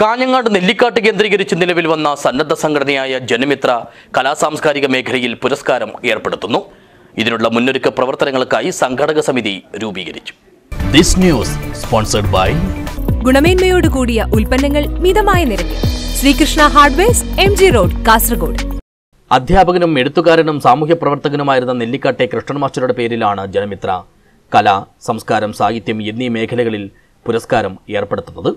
കാഞ്ഞങ്ങാട് നെല്ലിക്കാട്ട് കേന്ദ്രീകരിച്ച് നിലവിൽ വന്ന സന്നദ്ധ സംഘടനയായ ജനമിത്ര കലാസാംസ്കാരിക മേഖലയിൽ പുരസ്കാരം ഏർപ്പെടുത്തുന്നു. ഇതിനുള്ള മുന്നൊരുക്ക പ്രവർത്തനങ്ങൾക്കായി സംഘടക സമിതി രൂപീകരിച്ചു. ദിസ് ന്യൂസ് സ്പോൺസർഡ് ബൈ ഗുണമേന്മയോട് കൂടിയ ഉൽപ്പന്നങ്ങൾ മിതമായ നിരക്കിൽ. Srikrishna hardwares M G road Kasaragod. അധ്യാപകനും എഴുത്തുകാരനും സാമൂഹ്യ പ്രവർത്തകനുമായിരുന്ന നെല്ലിക്കാട്ടെ കൃഷ്ണൻ മാസ്റ്ററുടെ പേരിലാണ് ജനമിത്ര കല സംസ്കാരം സാഹിത്യം എന്നീ മേഖലകളിൽ പുരസ്കാരം ഏർപ്പെടുത്തുന്നത്.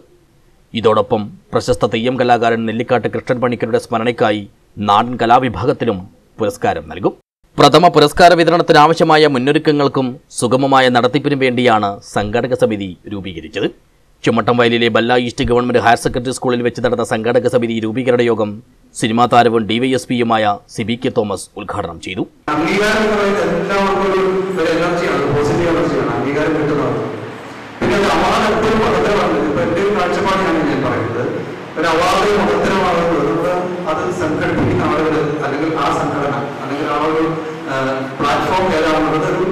ഇതോടൊപ്പം പ്രശസ്ത തെയ്യം കലാകാരൻ നെല്ലിക്കാട്ട് കൃഷ്ണൻ പണിക്കരുടെ സ്മരണയ്ക്കായി നാടൻ കലാവിഭാഗത്തിലും പുരസ്കാരം നൽകും. പ്രഥമ പുരസ്കാര വിതരണത്തിനാവശ്യമായ മുന്നൊരുക്കങ്ങൾക്കും സുഗമമായ നടത്തിപ്പിനും വേണ്ടിയാണ് സംഘാടക സമിതി രൂപീകരിച്ചത്. ചുമട്ടം വയലിലെ Balla east government higher secondary സ്കൂളിൽ വെച്ച് നടന്ന സംഘാടക സമിതി രൂപീകരണ യോഗം സിനിമാ താരവും ഡിവൈഎസ്പിയുമായ സിബി കെ തോമസ് ഉദ്ഘാടനം ചെയ്തു. അംഗീകാരം എപ്പോഴും എന്റെ ഒരു കാഴ്ചപ്പാടാണ് ഞാൻ പറയുന്നത്. ഒരു അവാർഡ് മഹത്തരമാകുന്നത് നമ്മൾ അത് സംഘടിപ്പിക്കുന്ന ആളുകൾ അല്ലെങ്കിൽ ആ സംഘടന അല്ലെങ്കിൽ ആ ഒരു പ്ലാറ്റ്ഫോം ഏതാണെന്നുള്ളത് ഒരു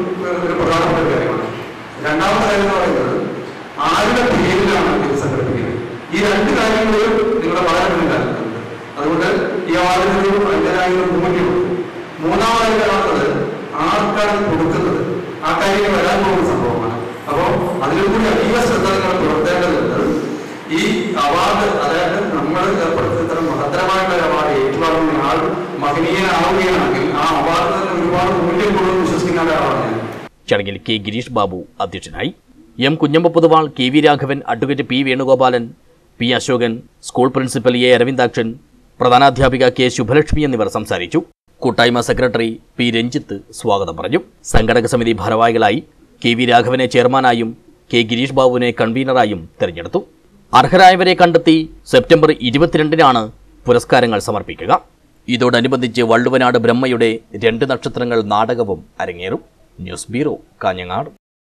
ഒരു പ്രധാനപ്പെട്ട കാര്യമാണ്. രണ്ടാമത്തെ കാര്യം എന്ന് പറയുന്നത് ആരുടെ പേരിലാണ് ഇത് സംഘടിപ്പിക്കുന്നത്? ഈ രണ്ട് കാര്യങ്ങളും നിങ്ങളുടെ വളരെ മുന്നിലാക്കുന്നുണ്ട് അതുകൊണ്ട് ഈ അവാർഡിന് അതിന്റെതായ മൂല്യമുണ്ട് മൂന്നാമതായി കാണുന്നത് ആർക്കാണ് കൊടുക്കുന്നത്? ആ കാര്യം വരാൻ പോകുന്ന സംഭവമാണ്. അപ്പോൾ അതിലും കൂടി അതീവ ശ്രദ്ധ ഈ അവാർഡ് അതായത് നമ്മൾ മഹത്തരമായിട്ടുള്ള ഒരു അവാർഡ് ഏറ്റുവാങ്ങുന്ന ആൾ മഹനീയനാവുകയാണെങ്കിൽ ആ അവാർഡ് തന്നെ ഒരുപാട് മൂല്യം കൂടുതൽ വിശ്വസിക്കുന്ന ഒരാളാണ് ഞാൻ. ചടങ്ങിൽ കെ ഗിരീഷ് ബാബു അധ്യക്ഷനായി. M Kunhamba Poduval K V Raghavan advocate P Venugopalan P Ashokan school principal A Aravindakshan പ്രധാനാധ്യാപിക K Subhalakshmi എന്നിവർ സംസാരിച്ചു. കൂട്ടായ്മ സെക്രട്ടറി പി രഞ്ജിത്ത് സ്വാഗതം പറഞ്ഞു. സംഘടക സമിതി ഭാരവാഹികളായി കെ വി രാഘവനെ ചെയർമാനായും കെ ഗിരീഷ് ബാബുവിനെ കൺവീനറായും തെരഞ്ഞെടുത്തു. അർഹരായവരെ കണ്ടെത്തി സെപ്റ്റംബർ ഇരുപത്തിരണ്ടിനാണ് പുരസ്കാരങ്ങൾ സമർപ്പിക്കുക. ഇതോടനുബന്ധിച്ച് വള്ളുവനാട് ബ്രഹ്മയുടെ രണ്ട് നക്ഷത്രങ്ങൾ നാടകവും അരങ്ങേറും. News bureau Kanhangad.